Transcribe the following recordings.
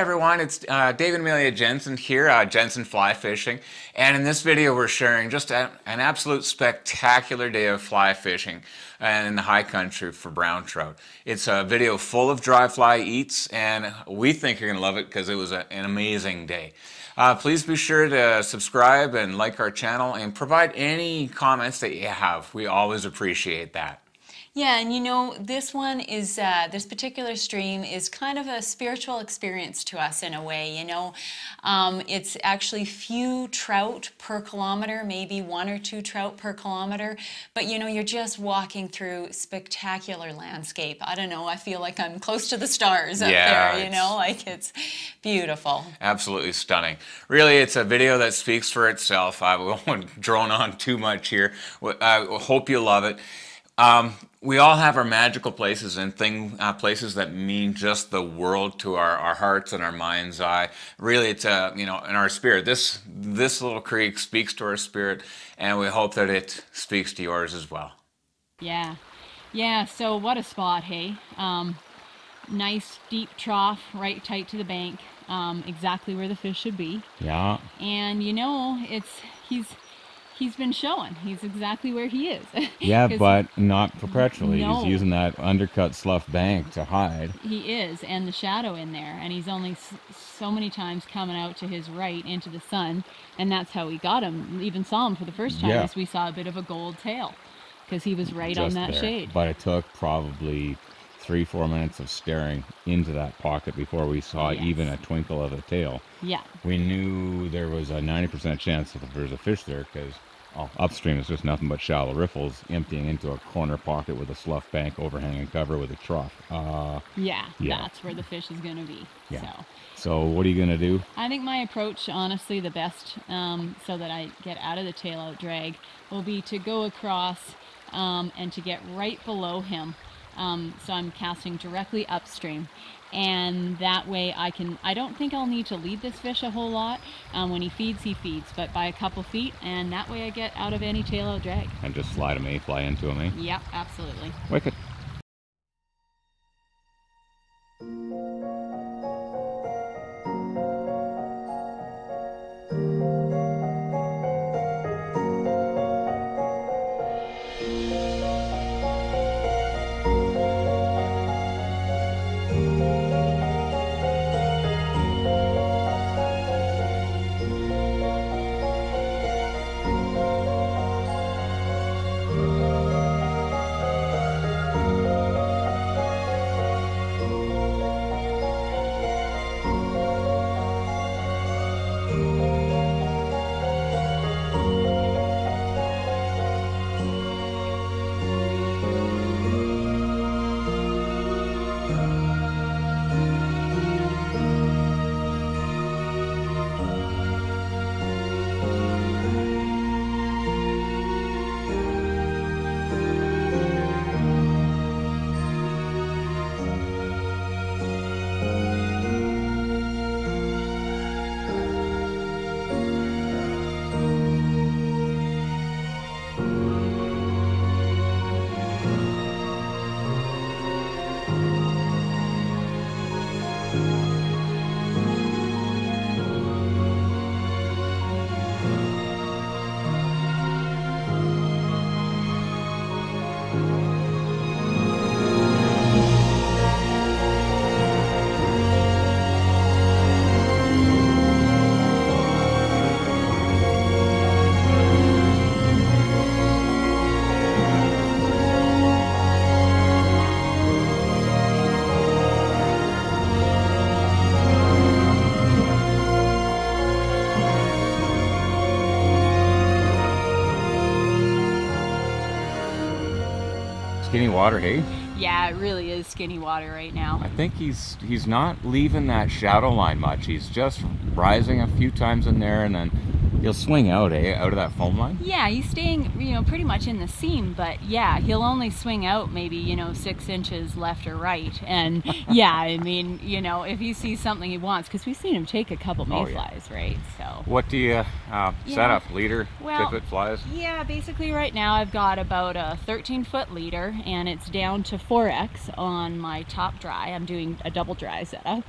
everyone, it's uh, David Amelia Jensen here, uh, Jensen Fly Fishing, and in this video we're sharing just a, an absolute spectacular day of fly fishing uh, in the high country for brown trout. It's a video full of dry fly eats, and we think you're going to love it because it was a, an amazing day. Uh, please be sure to subscribe and like our channel and provide any comments that you have. We always appreciate that. Yeah, and you know, this one is, uh, this particular stream is kind of a spiritual experience to us in a way, you know. Um, it's actually few trout per kilometer, maybe one or two trout per kilometer, but you know, you're just walking through spectacular landscape. I don't know, I feel like I'm close to the stars up Yeah, there, you know, like it's beautiful. Absolutely stunning. Really, it's a video that speaks for itself. I won't drone on too much here. I hope you love it. Um, we all have our magical places and thing uh, places that mean just the world to our, our hearts and our mind's eye. Really, it's a you know in our spirit. This this little creek speaks to our spirit, and we hope that it speaks to yours as well. Yeah, yeah. So what a spot, hey. Um, nice deep trough, right tight to the bank, um, exactly where the fish should be. Yeah. And you know, it's he's he's been showing. He's exactly where he is. yeah, but not perpetually. No. He's using that undercut slough bank to hide. he is, and the shadow in there, and he's only so many times coming out to his right into the sun, and that's how we got him. Even saw him for the first time Yeah. as we saw a bit of a gold tail, because he was right on that there. shade. But it took probably three, four minutes of staring into that pocket before we saw Yes. even a twinkle of a tail. yeah, We knew there was a 90% chance that there was a fish there because upstream is just nothing but shallow riffles emptying into a corner pocket with a slough bank overhanging cover with a trough. Uh, yeah, Yeah. that's where the fish is gonna be. Yeah. So. so what are you going to do? I think my approach, honestly, the best um, so that I get out of the tail out drag will be to go across um, and to get right below him. Um, so I'm casting directly upstream. And that way I can, I don't think I'll need to lead this fish a whole lot. Um, when he feeds, he feeds, but by a couple feet. And that way I get out of any tail drag. And just slide a mayfly into him, eh? Yep, absolutely. Wicked. Water, hey? Yeah, it really is skinny water right now. I think he's he's not leaving that shadow line much. He's just rising a few times in there and then He'll swing out, eh? Out of that foam line? Yeah, he's staying, you know, pretty much in the seam, but yeah, he'll only swing out maybe, you know, six inches left or right. And yeah, I mean, you know, if he sees something he wants, because we've seen him take a couple Oh, yeah. mayflies, right? So. What do you uh, You set up? Leader, well, tippet, flies? Yeah, basically right now I've got about a 13 foot leader and it's down to 4x on my top dry. I'm doing a double dry setup.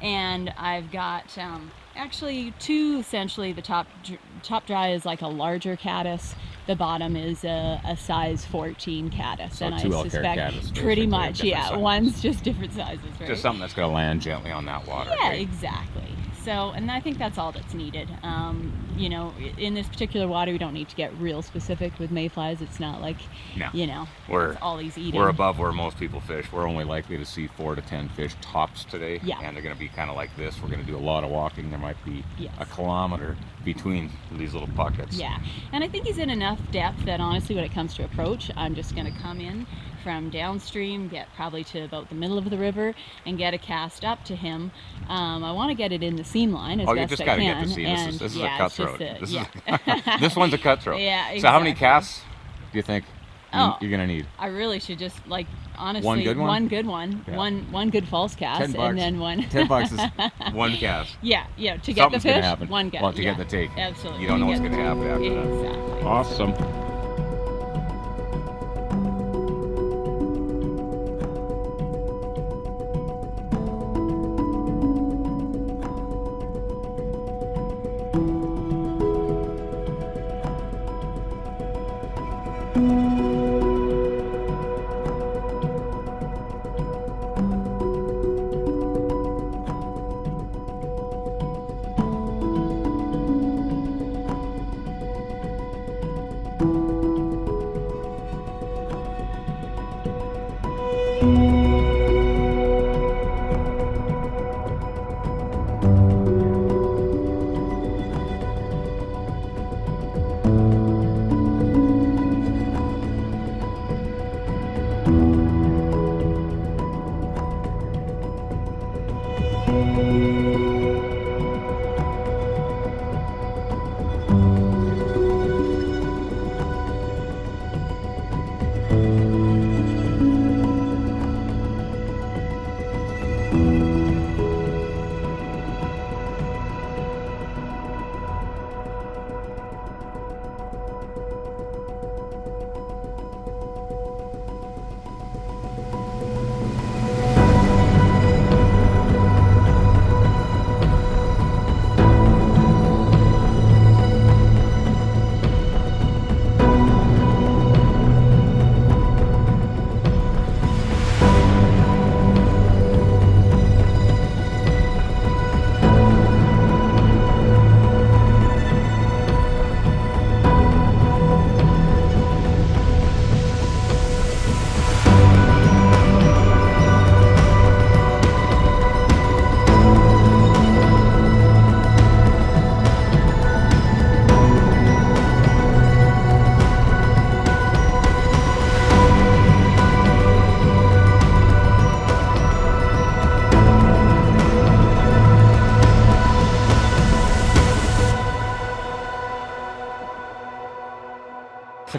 And I've got um, actually two essentially. The top, top dry is like a larger caddis. The bottom is a, a size 14 caddis. So and two I suspect caddis, pretty much, yeah. sizes. One's just different sizes, right? Just something that's going to land gently on that water. Yeah, right? exactly. So, and I think that's all that's needed. Um, you know, in this particular water, we don't need to get real specific with mayflies. It's not like, No. you know, We're- it's all he's eating. We're above where most people fish. We're only likely to see four to ten fish tops today. Yeah. And they're going to be kind of like this. We're going to do a lot of walking. There might be Yes. a kilometer between these little pockets. Yeah, and I think he's in enough depth that honestly, when it comes to approach, I'm just going to come in from downstream, get probably to about the middle of the river, and get a cast up to him. Um, I want to get it in the seam line as Oh, you best just I got to can. get to see. and This is, this is yeah, a cutthroat. this, yeah. is, this one's a cutthroat. Yeah, So how many casts do you think you- Oh. you're going to need? I really should just like honestly good one? good one, Yeah. one one good false cast, Ten bucks. and then one. Ten bucks is one cast. yeah, yeah. To get Something's the gonna fish, happen. one guy. Well, to yeah, get the take. Absolutely. You don't know what's going to happen after that. Awesome.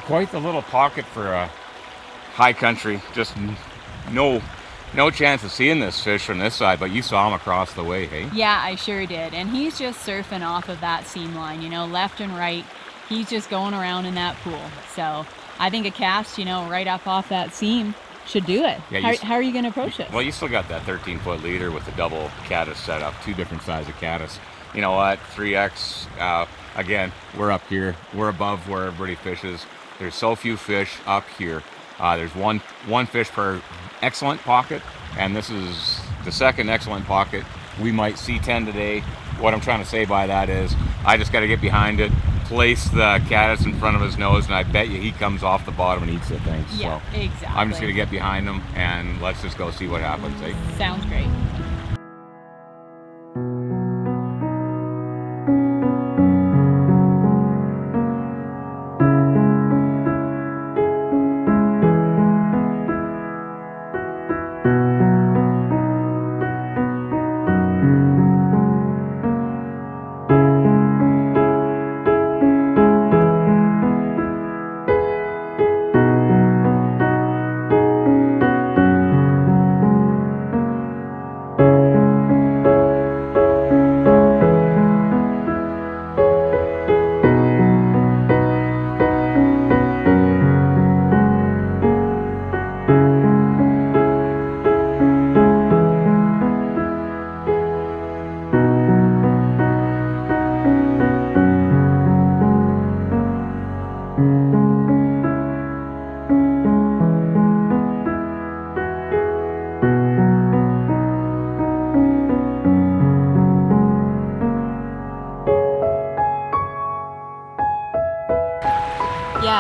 Quite the little pocket for a high country. Just no, no chance of seeing this fish from this side. But you saw him across the way, hey? Yeah, I sure did. And he's just surfing off of that seam line, you know, left and right. He's just going around in that pool. So I think a cast, you know, right up off that seam should do it. Yeah, how, how are you going to approach it? Well, you still got that 13 foot leader with the double caddis setup, two different sizes of caddis. You know what? 3x. Uh, again, we're up here. We're above where everybody fishes. There's so few fish up here. Uh, there's one one fish per excellent pocket, and this is the second excellent pocket. We might see 10 today. What I'm trying to say by that is, I just got to get behind it, place the caddis in front of his nose, and I bet you he comes off the bottom and eats it. Thanks. yeah, So exactly. I'm just gonna get behind him and let's just go see what happens. eh? Sounds great.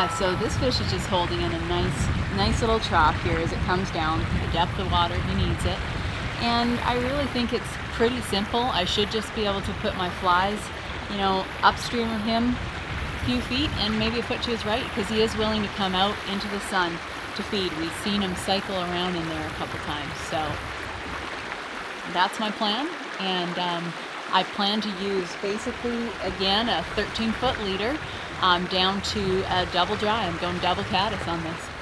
So this fish is just holding in a nice, nice little trough here as it comes down. The depth of water, he needs it. And I really think it's pretty simple. I should just be able to put my flies, you know, upstream of him a few feet and maybe a foot to his right because he is willing to come out into the sun to feed. We've seen him cycle around in there a couple times. So that's my plan. And um, I plan to use basically, again, a 13 foot leader um, down to a double dry. I'm going double caddis on this.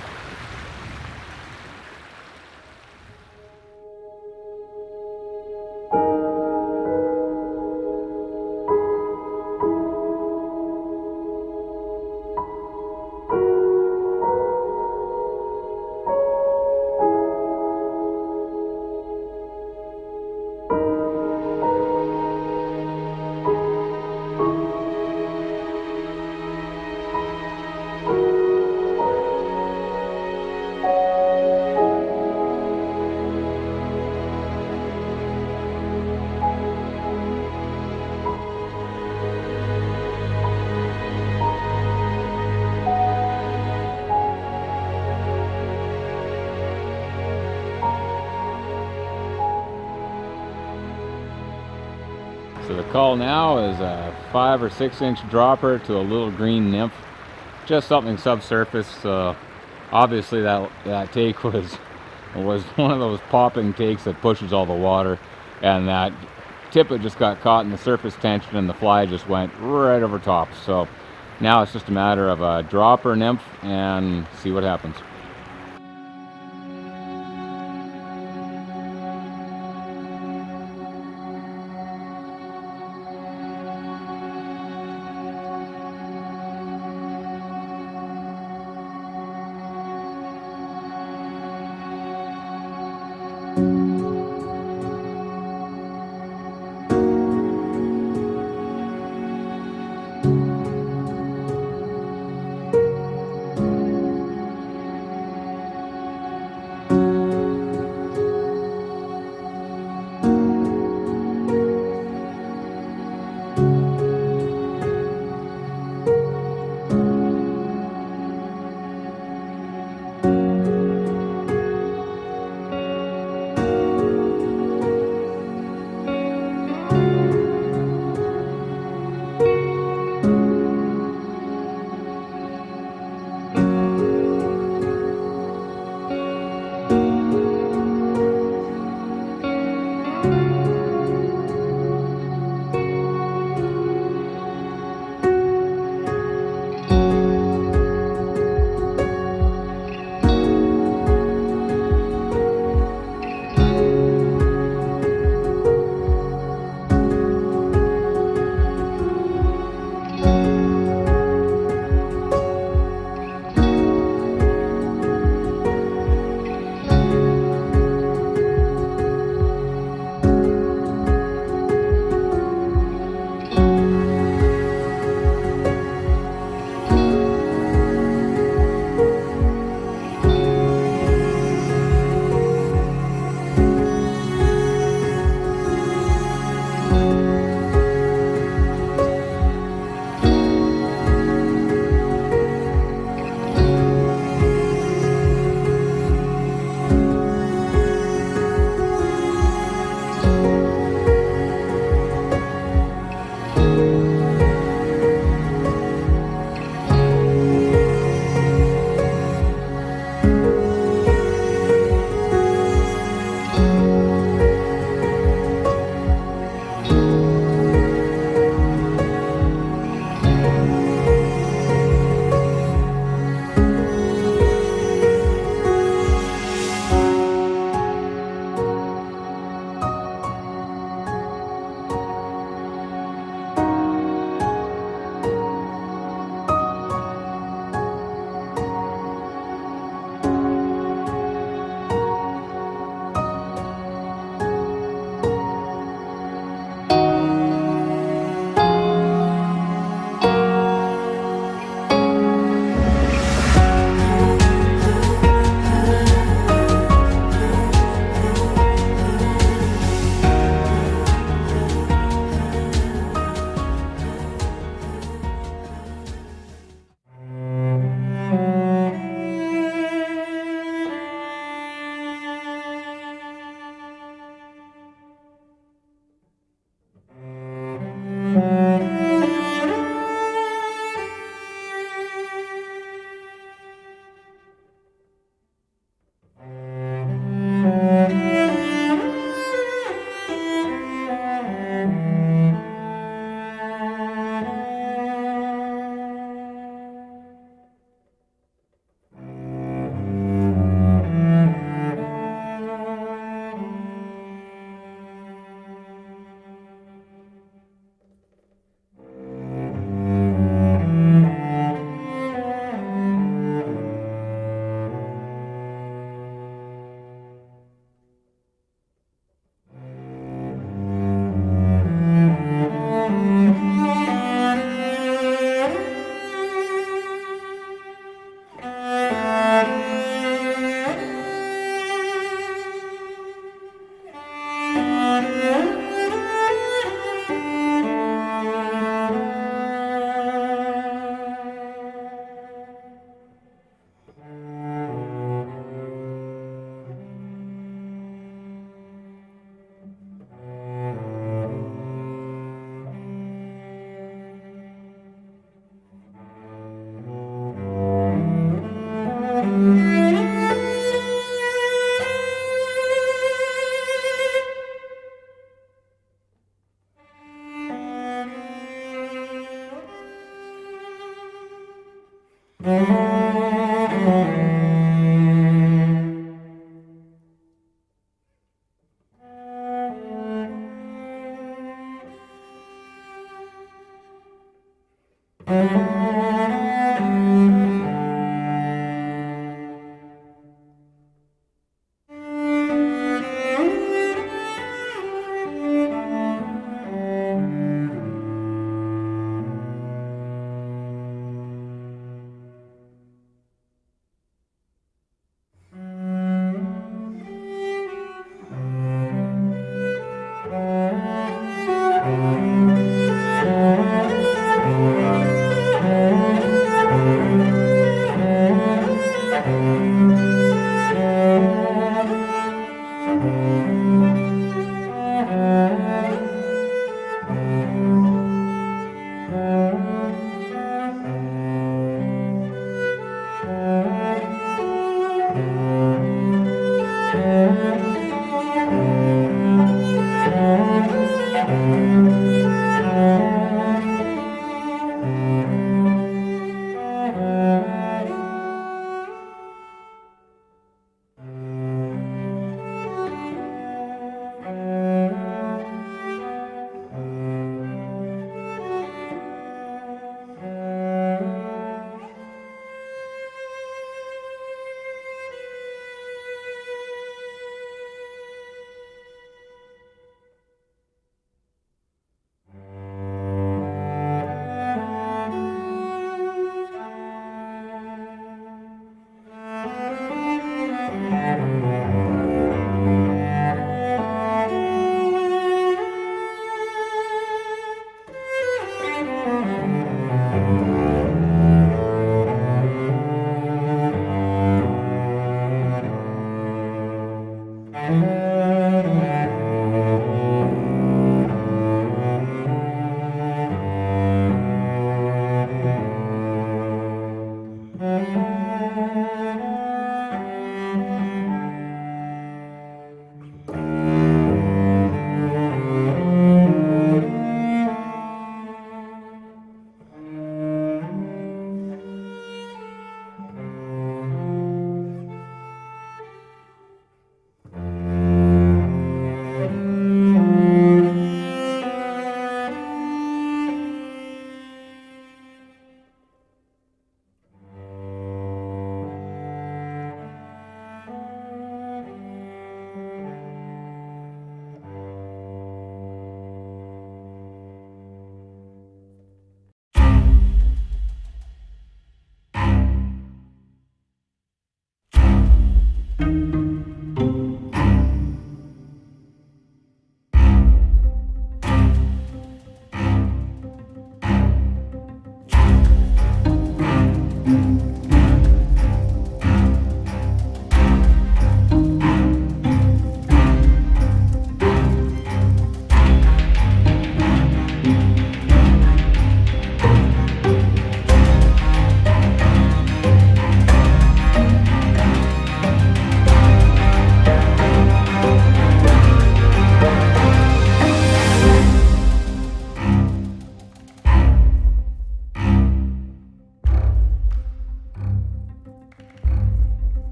Call now is a five or six inch dropper to a little green nymph. Just something subsurface. Uh, obviously that that take was was one of those popping takes that pushes all the water and that tippet just got caught in the surface tension and the fly just went right over top. So now it's just a matter of a dropper nymph and see what happens.